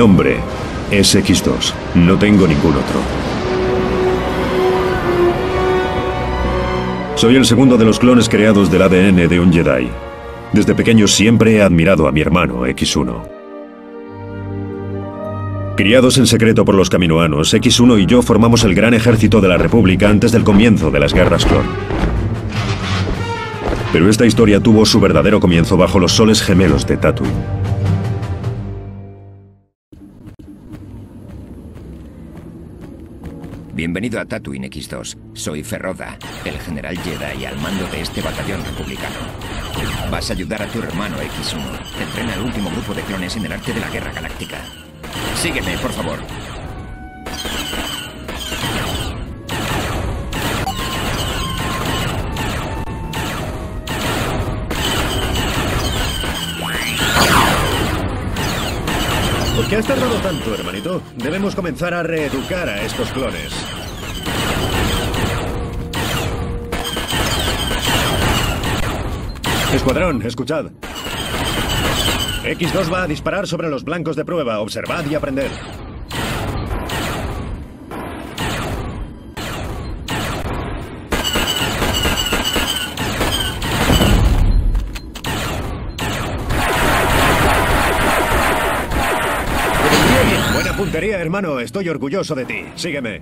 nombre es X2. No tengo ningún otro. Soy el segundo de los clones creados del ADN de un Jedi. Desde pequeño siempre he admirado a mi hermano X1. Criados en secreto por los caminoanos, X1 y yo formamos el gran ejército de la República antes del comienzo de las guerras clon. Pero esta historia tuvo su verdadero comienzo bajo los soles gemelos de Tatooine. Bienvenido a Tatooine X2. Soy Ferroda, el general Jedi al mando de este batallón republicano. Vas a ayudar a tu hermano X1. Entrena al último grupo de clones en el arte de la guerra galáctica. Sígueme, por favor. Qué has tardado tanto, hermanito? Debemos comenzar a reeducar a estos clones. Escuadrón, escuchad. X2 va a disparar sobre los blancos de prueba. Observad y aprended. Bien, buena puntería, hermano. Estoy orgulloso de ti. Sígueme.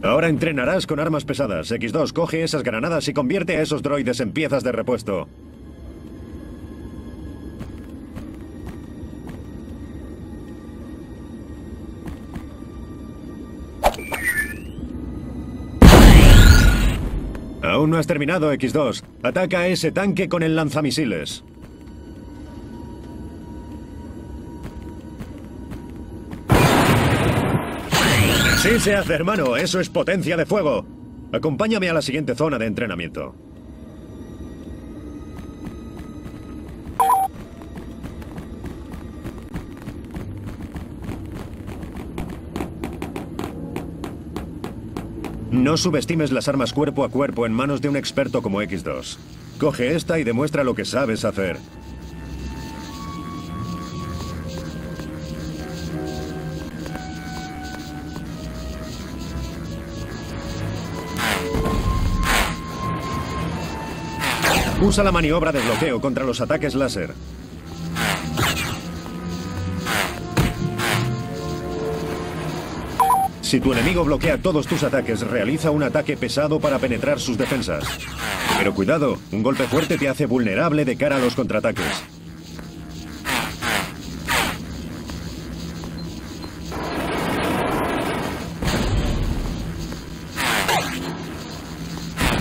Ahora entrenarás con armas pesadas. X2, coge esas granadas y convierte a esos droides en piezas de repuesto. Aún no has terminado, X2. Ataca a ese tanque con el lanzamisiles. Sí se hace, hermano. Eso es potencia de fuego. Acompáñame a la siguiente zona de entrenamiento. No subestimes las armas cuerpo a cuerpo en manos de un experto como X2. Coge esta y demuestra lo que sabes hacer. Usa la maniobra de bloqueo contra los ataques láser. Si tu enemigo bloquea todos tus ataques, realiza un ataque pesado para penetrar sus defensas. Pero cuidado, un golpe fuerte te hace vulnerable de cara a los contraataques.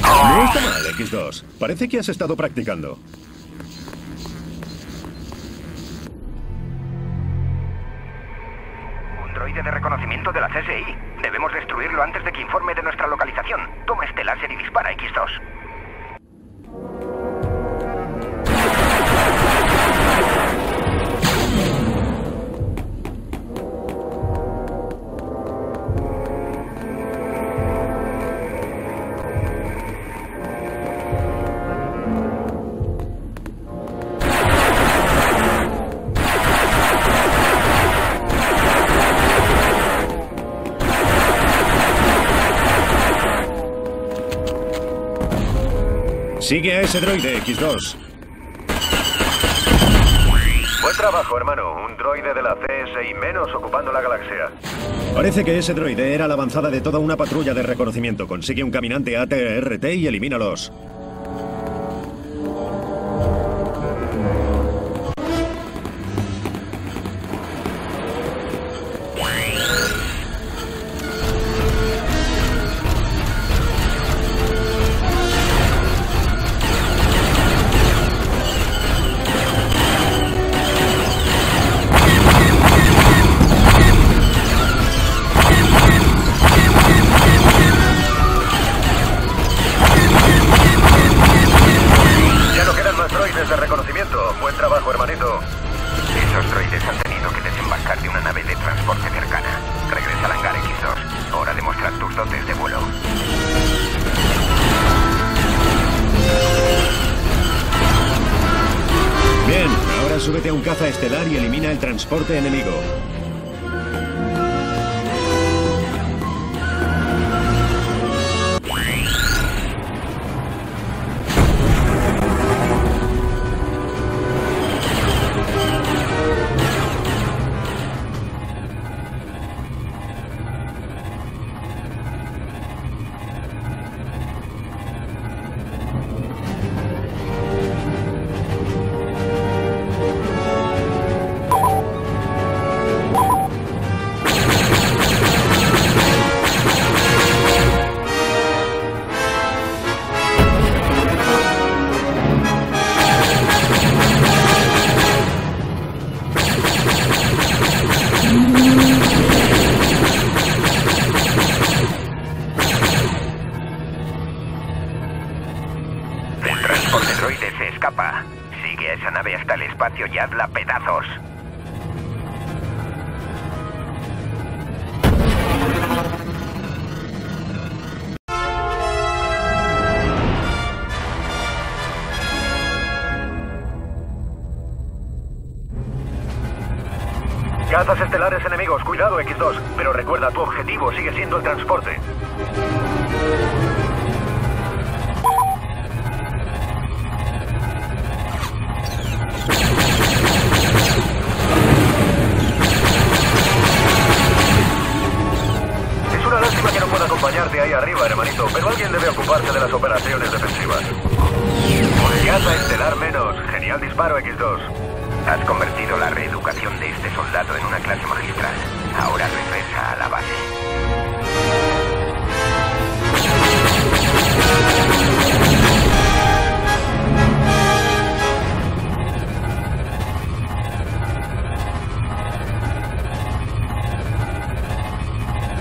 No está mal, X2. Parece que has estado practicando. De la CSI. Debemos destruirlo antes de que informe de nuestra localización. Toma este láser y dispara, X2. Sigue a ese droide, X2. Buen trabajo, hermano. Un droide de la CSI menos ocupando la galaxia. Parece que ese droide era la avanzada de toda una patrulla de reconocimiento. Consigue un caminante ATRT y elimínalos. vuelo. Bien, ahora súbete a un caza estelar y elimina el transporte enemigo. Estelares enemigos, cuidado X2. Pero recuerda, tu objetivo sigue siendo el transporte. Es una lástima que no pueda acompañarte ahí arriba, hermanito, pero alguien debe ocuparse de las operaciones defensivas. Caza estelar menos. Genial disparo, X2. Has convertido la reeducación de este soldado en una clase magistral. Ahora regresa a la base.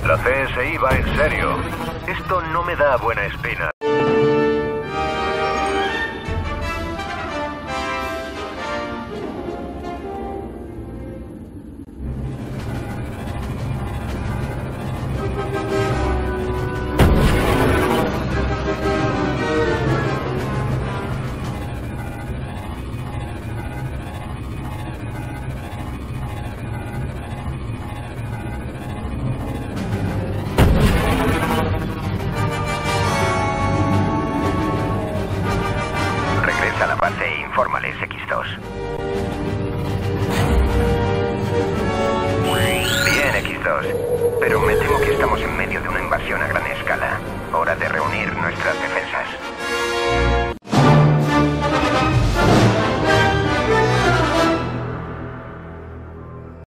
La CSI va en serio. Esto no me da buena espina.